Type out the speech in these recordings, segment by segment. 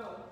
No.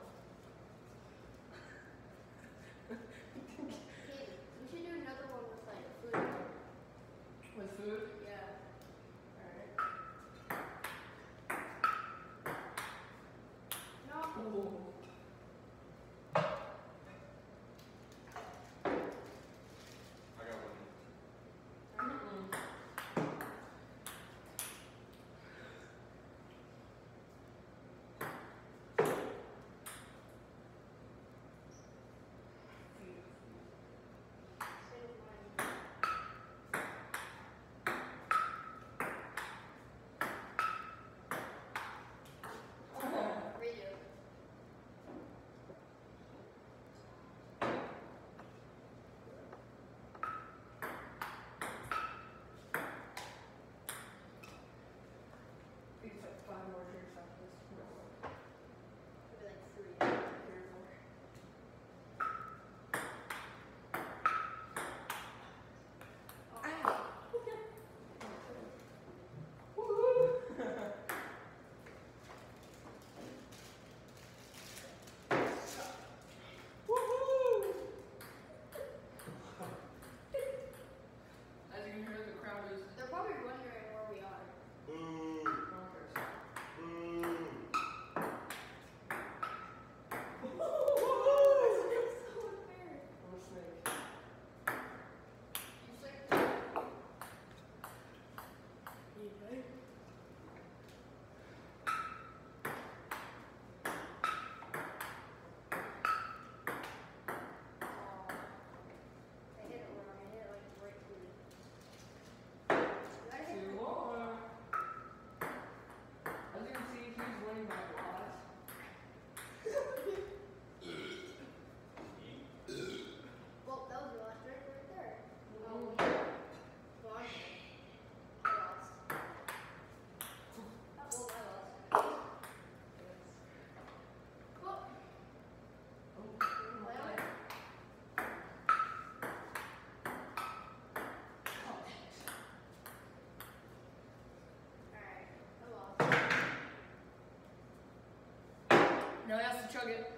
Alright.